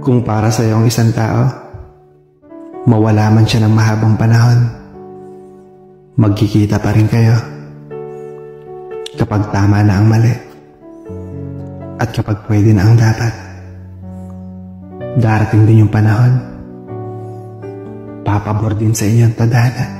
Kung para sa ang isang tao, mawala man siya ng mahabang panahon, magkikita pa rin kayo. Kapag tama na ang mali, at kapag pwede na ang dapat, darating din yung panahon, papabor din sa inyong tadhana.